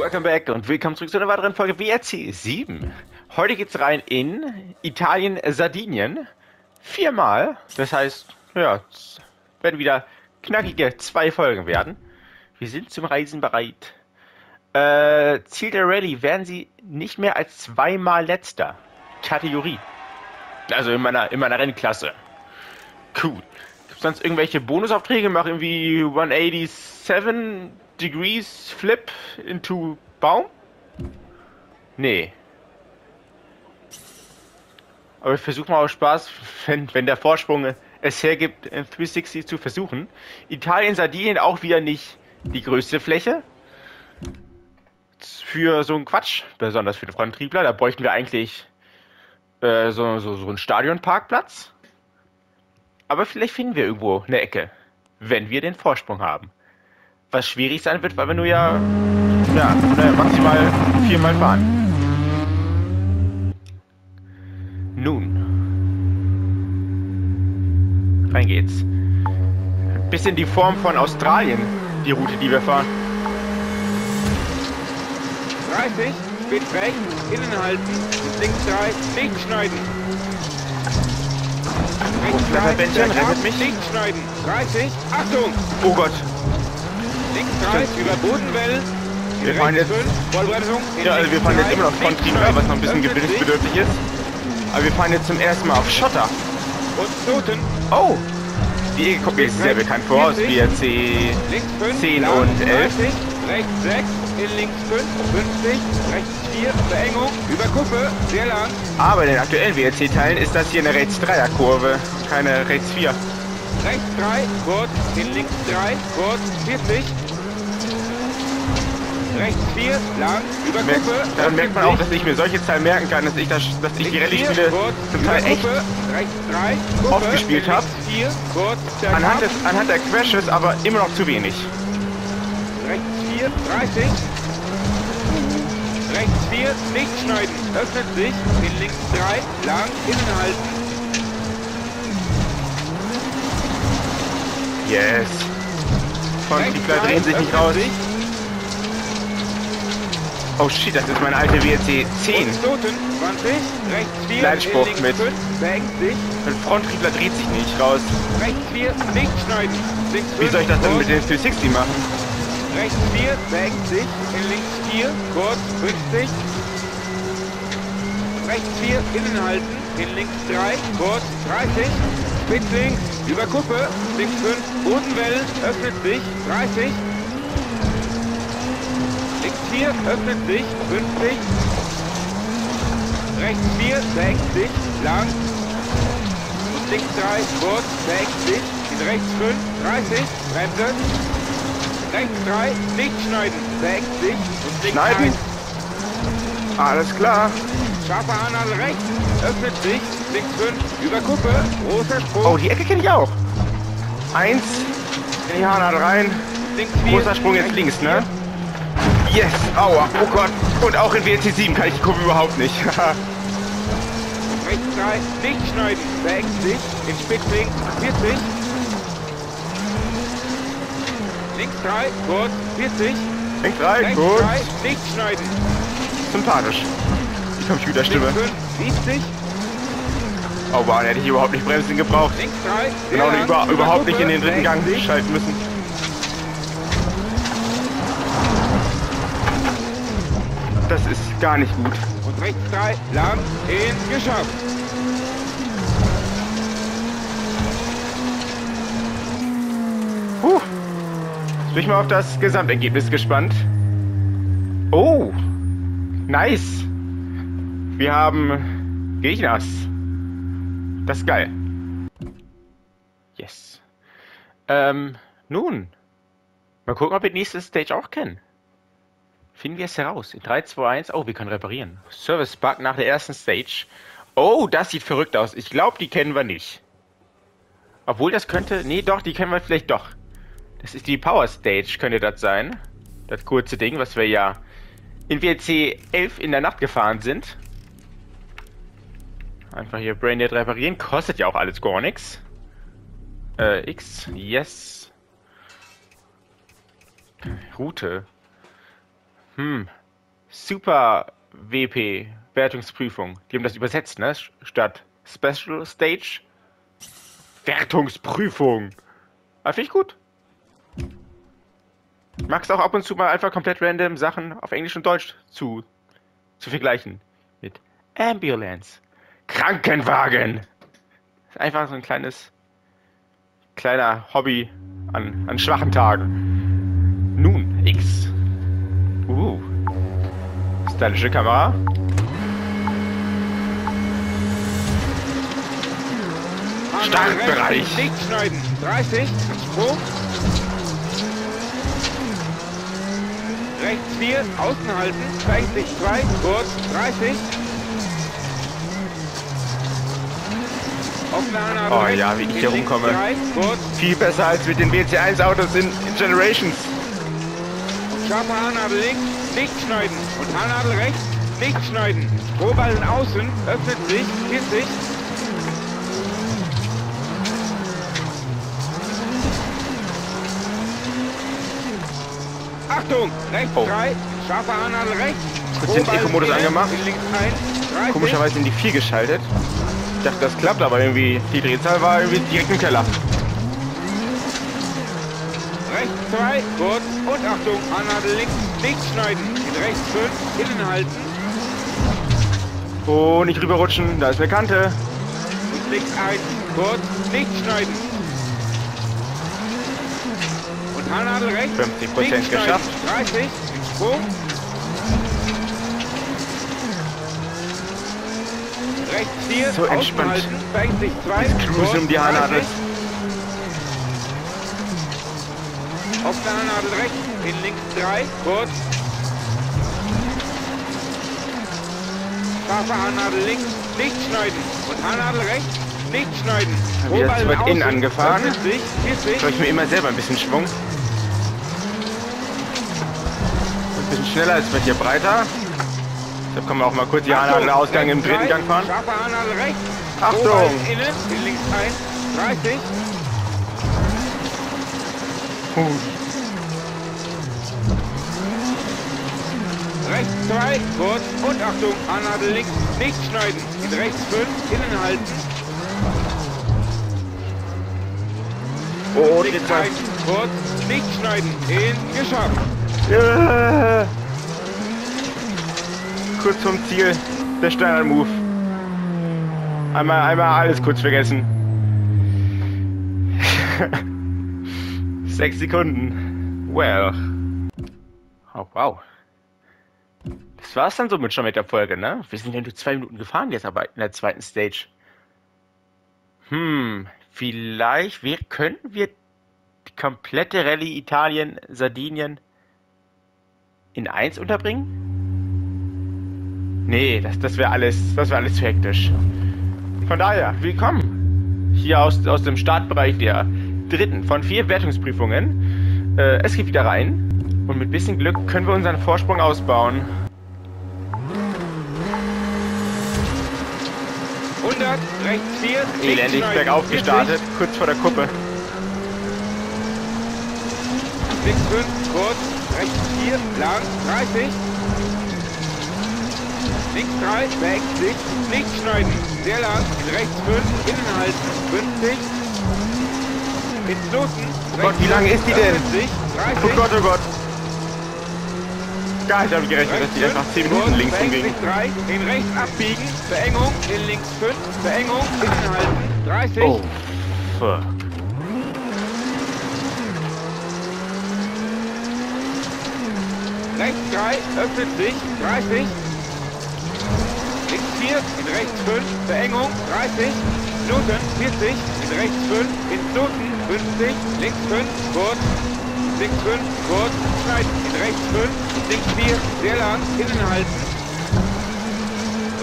Welcome back und willkommen zurück zu einer weiteren Folge WRC 7. Heute geht's rein in Italien, Sardinien. Viermal. Das heißt, ja, es werden wieder knackige zwei Folgen werden. Wir sind zum Reisen bereit. Äh, Ziel der Rallye werden sie nicht mehr als zweimal letzter Kategorie. Also in meiner, in meiner Rennklasse. Cool. Gibt's sonst irgendwelche Bonusaufträge? Mach irgendwie 187 Degrees Flip into Baum? Nee. Aber ich versuche mal aus Spaß, wenn, wenn der Vorsprung es hergibt, in 360 zu versuchen. Italien, Sardinien auch wieder nicht die größte Fläche. Für so einen Quatsch, besonders für den Fronttriebler, da bräuchten wir eigentlich äh, so, so, so einen Stadionparkplatz. Aber vielleicht finden wir irgendwo eine Ecke, wenn wir den Vorsprung haben. Was schwierig sein wird, weil wir nur ja, ja maximal viermal fahren. Nun. Rein geht's. Bisschen die Form von Australien, die Route, die wir fahren. 30, spät rechts, innen halten, links 3, links schneiden. Rechts Oh, Bändchen, rechts rettet mich. links schneiden. 30, Achtung, Oh Gott. 3, über Bodenwelle. Wir fahren jetzt- Vollbremsung. Ja, also wir fahren jetzt immer noch schneiden. was noch ein bisschen gewöhnungsbedürftig ist. Aber wir fahren jetzt zum ersten Mal auf Schotter. Und Knoten, Oh! Die Ecke kommt mir sehr bekannt vor aus links 5, 10 und 11. 30, rechts 6, in links 5, 50, rechts 4, Verengung, über Kuppe, sehr lang, Aber in den aktuellen WRC-Teilen ist das hier eine Rechts-3er-Kurve, keine Rechts-4. rechts 3, kurz, in links 3, kurz, 40, rechts 4, lang, über Merkt, Kuppe, daran merkt man auch, 50, dass ich mir solche Zahlen merken kann, dass ich, das, dass ich die Rallye-Spiele zum Teil echt Kuppe, rechts 3, Kuppe, oft gespielt in hab. links 4, kurz, der anhand, des, anhand der Crashes aber immer noch zu wenig. rechts 4, 30, rechts 4, nicht schneiden, öffnet sich, in links 3, lang, innen halten, Yes. Rechts Triebler 3, drehen sich nicht raus. Oh shit, das ist meine alte WRC 10. Und Knoten, 20, rechts 4, Kleinspruch in links mit. 5, verengt sich, Mein Fronttriebler dreht sich nicht raus. rechts 4, nicht schneiden, links 5, Wie soll ich das denn mit dem 360 machen? rechts 4, verengt sich, in links 4, kurz, 50, rechts 4, innen halten, in links 3, kurz, 30, spitz links, über Kuppe, links 5, Bodenwelle, öffnet sich, 30, links 4, öffnet sich, 50, rechts 4, verengt sich, lang, und links 3, kurz, verengt sich, in rechts 5, 30, Bremse, rechts 3, nicht schneiden, verengt sich, und links Schneiden? 1, Alles klar. Scharfer Anhalt rechts, öffnet sich, links 5, über Kuppe, großer Sprung, Oh, die Ecke kenne ich auch. Eins, in die Haarnadel rein. links 4, Großer Sprung jetzt links, ne? Yes, aua, oh Gott. Und auch in WRC 7 kann ich die Kurve überhaupt nicht. Rechts 3, nicht schneiden, verengt sich, in Spitz links, 40, links 3, kurz, 40, Links rein, rechts gut. 3, nicht schneiden, Sympathisch. Computerstimme. links 5, 70, Oh wow, hätte ich überhaupt nicht bremsen gebraucht. links 3, Genau, über, überhaupt nicht in den dritten Gang schalten müssen. Das ist gar nicht gut. Und rechts 3, lang, in, geschafft. Puh. Jetzt bin ich mal auf das Gesamtergebnis gespannt. Oh, nice. Wir haben Gegners. Das ist geil. Yes. Ähm, nun. Mal gucken, ob wir die nächste Stage auch kennen. Finden wir es heraus. In 3, 2, 1. Oh, wir können reparieren. Service Bug nach der ersten Stage. Oh, das sieht verrückt aus. Ich glaube, die kennen wir nicht. Obwohl das könnte. Nee, doch, die kennen wir vielleicht doch. Das ist die Power Stage, könnte das sein. Das kurze Ding, was wir ja in WC 11 in der Nacht gefahren sind. Einfach hier Braindead reparieren. Kostet ja auch alles gar nichts. Äh, X. Yes. Route. Hm. Super WP Wertungsprüfung. Die haben das übersetzt, ne? Statt Special Stage. Wertungsprüfung. Ah, finde ich gut. Magst auch ab und zu mal einfach komplett random Sachen auf Englisch und Deutsch zu, zu vergleichen. Mit Ambulance. Krankenwagen. Einfach so ein kleines, kleiner Hobby an, an schwachen Tagen. Nun, X. Uh. Stylische Kamera. Startbereich. Nicht schneiden. 30. Sprung. Rechts 4. Außen halten. 60. 2. Kurz. 30. Oh ja, wie ich hier rumkomme. Viel besser als mit den WC1-Autos in, in Generations. Scharfe Haarnadel links, nicht schneiden. Und Haarnadel rechts, nicht schneiden. Strohballen außen, öffnet sich, 40. Achtung, rechts Oh. 3, scharfe Haarnadel rechts. Kurz den Eco-Modus angemacht. in Links 1, 30. Komischerweise in die 4 geschaltet. Ich dachte, das klappt, aber irgendwie die Drehzahl war irgendwie direkt im Keller. Rechts 2, kurz und Achtung, Haarnadel links, nicht schneiden. In rechts 5, innen halten. Oh, nicht rüberrutschen, da ist eine Kante. Und links 1, kurz, nicht schneiden. Und Haarnadel rechts. 50% nicht schneiden. geschafft. 30, Sprung. Rechts 4, So entspannt. Halten, 60, 2, Cruisen um die Haarnadel. Auf der Haarnadel rechts, in links 3, kurz. Scharfe Haarnadel links, nicht schneiden. Und Haarnadel rechts, nicht schneiden. Wieder zu weit innen angefahren. 50, 40. Soll ich mir immer selber ein bisschen Schwung? Ein bisschen schneller, ist wird hier breiter. Deshalb kann man auch mal kurz die Achtung, Haarnadel Ausgang im rechts dritten Gang fahren. Rechts. Achtung. Innen, in links 1, 30. Uh, Rechts 2, kurz und Achtung, Haarnadel links, nicht schneiden. In rechts 5, innen halten. Oh, Links Drehzahl. 1, kurz, nicht schneiden. In, geschafft. Ja. Kurz vom Ziel, der Standard-Move. Einmal, einmal alles kurz vergessen. Sechs Sekunden. Well. Oh, wow. Das war's dann somit schon mit der Folge, ne? Wir sind ja nur zwei Minuten gefahren jetzt aber in der zweiten Stage. Hm, vielleicht wir, könnten wir die komplette Rallye Italien, Sardinien in eins unterbringen? Nee, das, das wäre alles, das wäre alles zu hektisch. Von daher, willkommen hier aus, aus dem Startbereich der dritten von vier Wertungsprüfungen. Äh, es geht wieder rein und mit bisschen Glück können wir unseren Vorsprung ausbauen. 100, rechts 4, Elendig bergauf gestartet, kurz vor der Kuppe. Links 5, kurz, rechts 4, lang, 30. Links 3, 60, nicht schneiden, sehr lang, in rechts 5, innen halten, 50. Ins Noten, Gott, wie lange ist die denn? 50, 30. Oh Gott, oh Gott. Gar nicht damit gerechnet, dass die einfach 10 Minuten links rumging. 3, in rechts abbiegen, Verengung, in links 5, Verengung, innen halten, 30. Oh, fuck. Rechts 3, öffnet sich, 30. Links 4, in rechts 5, Verengung, 30. Knoten, 40, in rechts 5, ins Knoten, 50, links 5, kurz. Links 5, kurz, schneiden, in rechts 5, links 4, sehr lang, innen halten.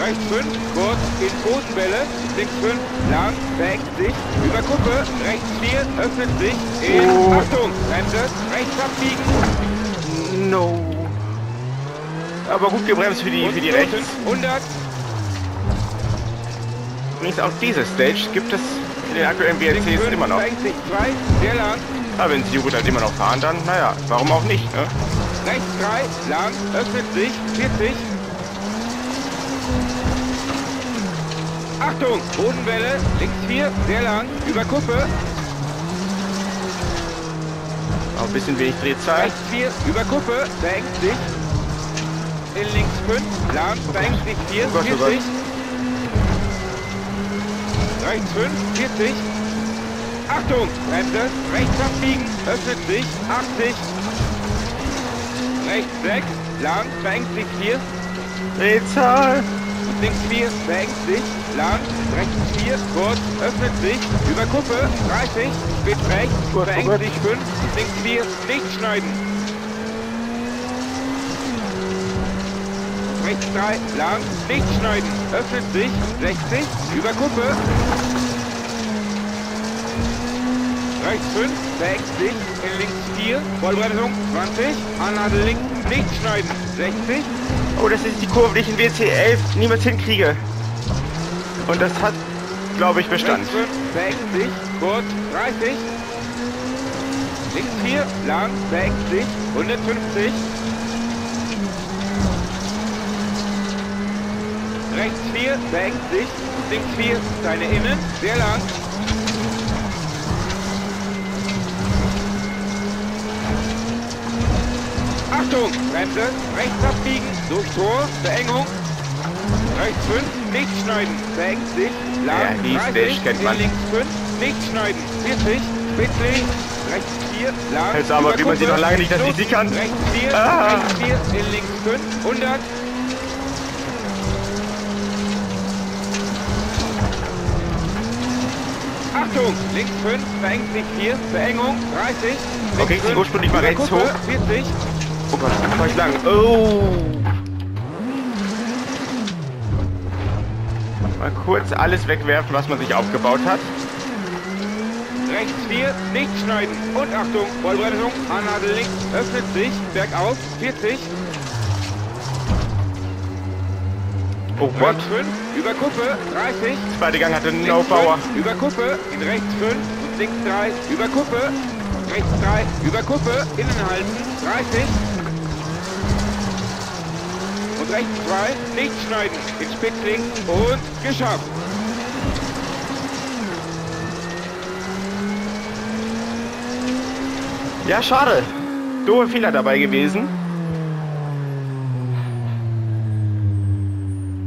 Rechts 5, kurz, in Bodenwelle, links 5, lang, verengt sich, über Kuppe, rechts 4, öffnet sich, in, Oh. Achtung, Bremse, rechts abbiegen, No. Aber gut gebremst für die, für die und rechts. Knoten, 100, Übrigens auch diese Stage gibt es in den aktuellen WLCs immer noch. 60, 2, sehr lang. Aber wenn sie gut halt immer noch fahren, dann naja, warum auch nicht, ne? rechts 3, lang, öffnet sich, 40. Achtung, Bodenwelle, links 4, sehr lang, über Kuppe, Auch ein bisschen wenig Drehzahl. rechts 4, über Kuppe, verengt sich. In links 5, lang, verengt sich 4, Oh Gott, oh 40. Rechts 5, 40. Achtung, Bremse, rechts abbiegen, öffnet sich, 80. Rechts 6, lang, verengt sich 4. Drehzahl. Links 4, verengt sich, lang, rechts 4, kurz, öffnet sich, über Kuppe, 30, spitz rechts, verengt sich 5, links 4, nicht schneiden. Rechts 3, lang, nicht schneiden, öffnet sich, 60, über Kuppe. Rechts 5, verengt sich, in links 4, Vollbremsung, 20, Anlage links, nicht schneiden, 60, Oh, das ist die Kurve, die ich in WC 11 niemals hinkriege. Und das hat, glaube ich, Bestand. Rechts 5, verengt sich, kurz, 30. Links 4, lang, verengt sich, 150. Rechts 4, verengt sich, links 4, seine Innen, sehr lang. Achtung, Bremse, rechts abbiegen, durch Tor, Verengung. Rechts 5, nicht schneiden, verengt sich, lang, Ja, die 30, Stage kennt man. in links 5, nicht schneiden, 40, spitz links, rechts 4, lang, Jetzt aber, wie man sie noch lange nicht, dass ich sie kann. Rechts 4, Ah. rechts 4, in links 5, 100. Achtung, links 5, verengt sich 4, Verengung, 30. links Okay, ich zieh 5, ursprünglich mal rechts hoch. 40, Oh Gott, fahr ich lang. Oh. Mal kurz alles wegwerfen, was man sich aufgebaut hat. Rechts 4, nicht schneiden. Und Achtung, Vollbremsung, Anlage links, öffnet sich, bergauf, 40. Oh Gott, Rechts 5, über Kuppe, 30. zweite Gang hatte No Power. 5, über Kuppe, in rechts 5 und links 3, über Kuppe. Rechts 3, über Kuppe, innen halten, 30. Und rechts 2, nicht schneiden, in Spitzling und geschafft. Ja, schade. Doofe Fehler dabei gewesen.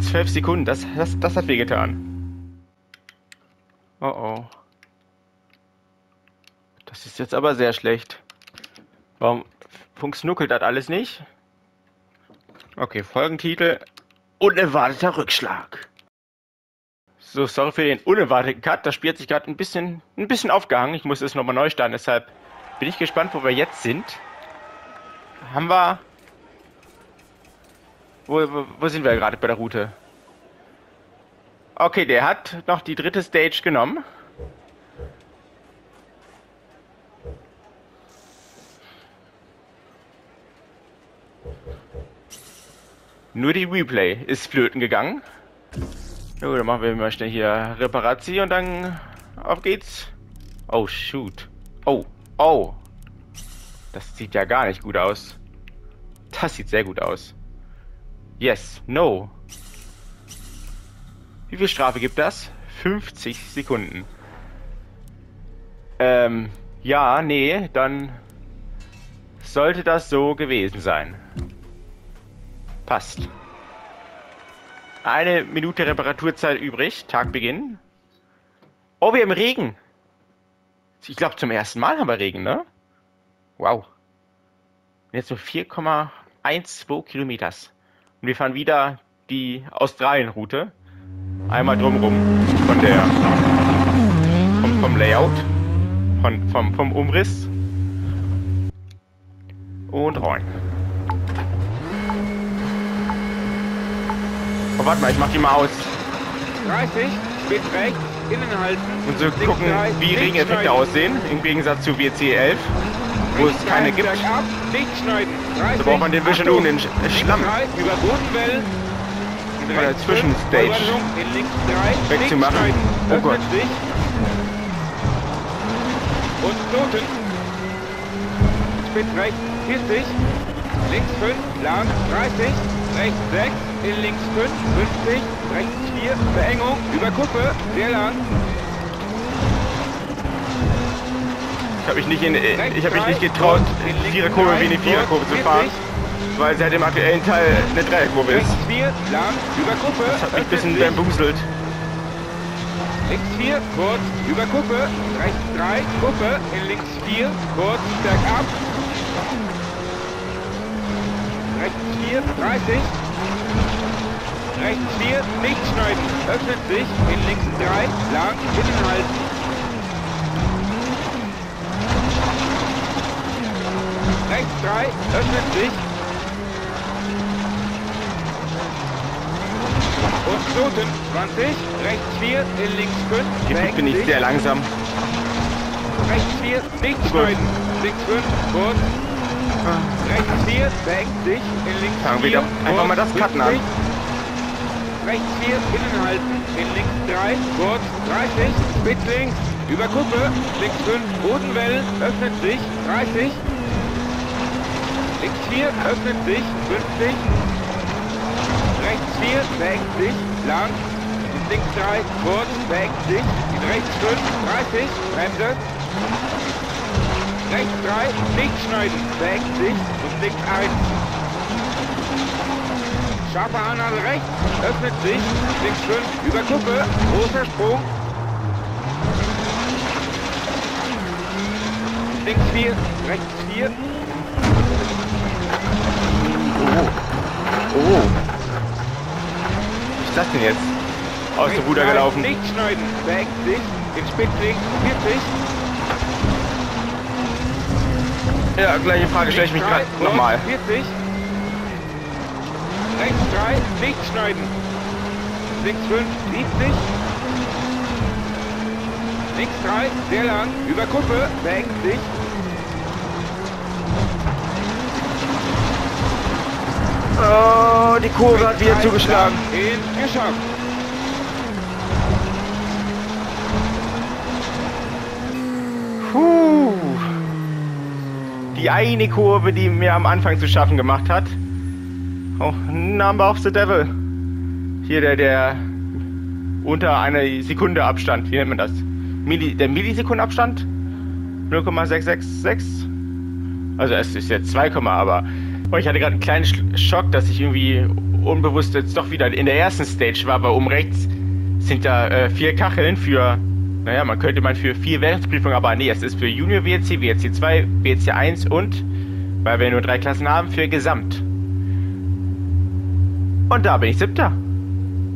Zwölf Sekunden, das, das, das hat wehgetan. Oh oh. Das ist jetzt aber sehr schlecht. Warum funktioniert das alles nicht? Okay, Folgentitel. Unerwarteter Rückschlag. So, sorry für den unerwarteten Cut. Das Spiel hat sich gerade ein bisschen, ein bisschen aufgehangen. Ich muss es nochmal neu starten, deshalb bin ich gespannt, wo wir jetzt sind. Haben wir... Wo, wo, sind wir gerade bei der Route? Okay, der hat noch die dritte Stage genommen. Nur die Replay ist flöten gegangen. Jo, dann machen wir mal schnell hier Reparatio und dann auf geht's. Oh, shoot. Oh, oh. Das sieht ja gar nicht gut aus. Das sieht sehr gut aus. Yes, no. Wie viel Strafe gibt das? 50 Sekunden. Ähm, ja, nee, dann sollte das so gewesen sein. Passt. Eine Minute Reparaturzeit übrig. Tagbeginn. Oh, wir haben Regen. Ich glaube, zum ersten Mal haben wir Regen, ne? Wow. Jetzt nur 4,12 Kilometers. Und wir fahren wieder die Australien-Route. Einmal drumrum von der vom, vom Layout, von, vom, vom Umriss. Und rein. Oh, warte mal, ich mach die mal aus. 30, spitz rechts, innen halten. Und so gucken, wie Regeneffekte aussehen, im Gegensatz zu WC 11, wo es keine gibt. bergab, nicht schneiden. 30, Da braucht man den Vision in Sch- links Schlamm. Von der Zwischenstage fünf, Vollbremsung, in links 3, wegzumachen. Oh Gott. Und Knoten. Spitz rechts, 40. links 5, lang, 30, rechts 6, in links 5, 50, rechts 4, Verengung, über Kuppe, sehr lang, Ich habe mich nicht in, ich habe mich nicht getraut, Viererkurve wie eine Viererkurve zu fahren, weil sie halt im aktuellen Teil eine Dreierkurve ist. rechts 4, lang, über Kuppe, Das hat mich ein bisschen bambuselt. Links 4, kurz, über Kuppe, rechts 3, Kuppe, in links 4, kurz, bergab. Rechts 4, 30. Rechts 4, nicht schneiden, öffnet sich, in links 3, lang, innen halten. Rechts 3, öffnet sich. Und Knoten, 20, rechts 4, in links 5, Jetzt bin ich sehr langsam. Rechts 4, nicht schneiden. Links 5, kurz. Rechts 4, beengt sich. In links Fangen 4, wir doch einfach mal das Cutten an. Rechts 4, innen halten. In links 3, kurz. 30, spitz links. Über Kuppe. Links 5, Bodenwellen. Öffnet sich. 30. Links 4, öffnet sich. 50. Rechts 4, beengt sich. Lang. Und links 3, kurz. Beengt sich. In rechts 5, 30. Bremse. Rechts 3, nicht schneiden, beengt sich und links 1. Scharfer Anhalt rechts, öffnet sich, links 5, über Kuppe, großer Sprung. Links 4, rechts 4, Oh. Was ist das denn jetzt? Oh, Aus dem Ruder gelaufen. Nicht schneiden. 60, in Spitzweg, 40. Ja, gleiche Frage stelle ich mich gerade nochmal. 40. Rechts 3, nicht schneiden. 6, 5, 70. Links 3, sehr lang, über Kuppe, 60. Oh, die Kurve hat wieder zugeschlagen. Puh. Die eine Kurve, die mir am Anfang zu schaffen gemacht hat. Oh, Number of the Devil. Hier der, der unter einer Sekunde Abstand. Wie nennt man das? Milli, der Millisekundenabstand? 0,666? Also es ist jetzt 2, aber oh, ich hatte gerade einen kleinen Sch- Schock, dass ich irgendwie unbewusst jetzt doch wieder in der ersten Stage war, weil oben rechts sind da äh, vier Kacheln für, naja, man könnte man für vier Währungsprüfungen, aber nee, es ist für Junior WRC, WRC 2, WRC 1 und, weil wir nur drei Klassen haben, für Gesamt. Und da bin ich siebter.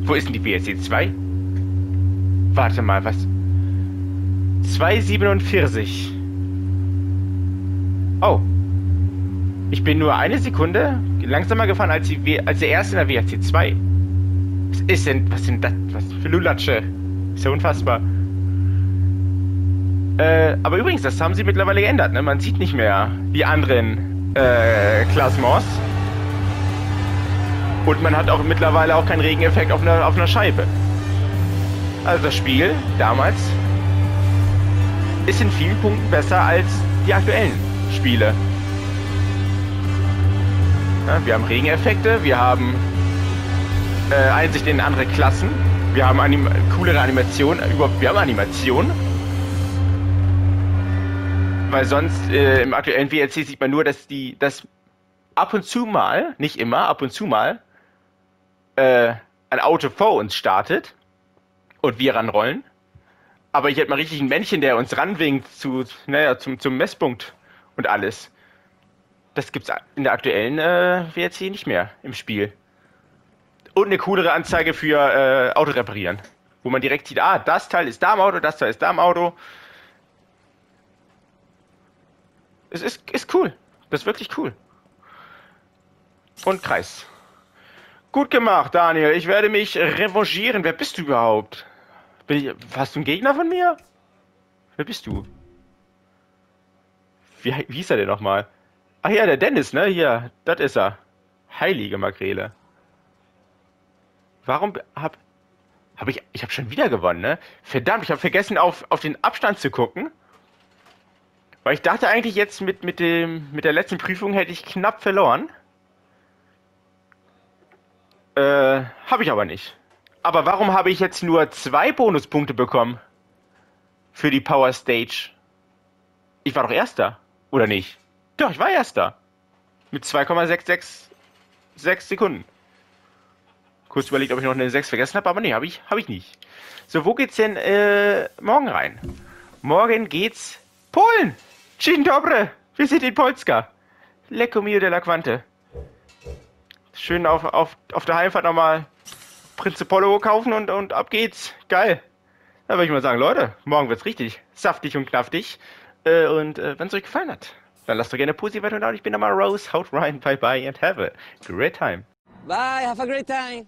Wo ist denn die WRC 2? Warte mal, was? 2,47. Oh. Ich bin nur eine Sekunde langsamer gefahren als, die, als der erste in der WRC 2. Was ist denn, was sind das, was für Lulatsche? Ist ja unfassbar. Äh, aber übrigens, das haben sie mittlerweile geändert, ne? Man sieht nicht mehr die anderen, äh, Klassements. Und man hat auch mittlerweile auch keinen Regeneffekt auf einer, auf einer Scheibe. Also das Spiel damals ist in vielen Punkten besser als die aktuellen Spiele. Ja, wir haben Regeneffekte, wir haben äh, Einsicht in andere Klassen, wir haben anim coolere Animationen, äh, überhaupt, wir haben Animationen. Weil sonst äh, im aktuellen WLC sieht man nur, dass die, dass ab und zu mal, nicht immer, ab und zu mal, äh, ein Auto vor uns startet und wir ranrollen. Aber ich hätte mal richtig ein Männchen, der uns ranwinkt zu, naja, zum, zum Messpunkt und alles. Das gibt's in der aktuellen äh, WRC nicht mehr im Spiel. Und eine coolere Anzeige für äh, Auto reparieren. Wo man direkt sieht, ah, das Teil ist da im Auto, das Teil ist da im Auto. Es ist, ist cool. Das ist wirklich cool. Und Kreis. Gut gemacht, Daniel. Ich werde mich revanchieren. Wer bist du überhaupt? Ich, hast du einen Gegner von mir? Wer bist du? Wie, wie hieß er denn nochmal? Ach ja, der Dennis, ne? Hier, das ist er. Heilige Makrele. Warum hab, hab ich, ich hab schon wieder gewonnen, ne? Verdammt, ich habe vergessen, auf, auf den Abstand zu gucken. Weil ich dachte eigentlich jetzt mit, mit, dem, mit der letzten Prüfung hätte ich knapp verloren. Äh, habe ich aber nicht. Aber warum habe ich jetzt nur zwei Bonuspunkte bekommen? Für die Power Stage. Ich war doch Erster, oder nicht? Doch, ich war Erster. Mit 2,666 Sekunden. Kurz überlegt, ob ich noch eine 6 vergessen habe, aber nee, habe ich, hab ich nicht. So, wo geht's denn äh, morgen rein? Morgen geht's Polen! Dzień dobry! Wir sind in Polska. Lecco mio della Quante. Schön auf, auf, auf der Heimfahrt nochmal Prinze Polo kaufen und, und ab geht's. Geil. Da würde ich mal sagen, Leute, morgen wird's richtig saftig und knaftig. Äh, und äh, wenn es euch gefallen hat, dann lasst doch gerne positiv und ich bin nochmal Rose. Haut rein, bye bye and have a great time. Bye, have a great time.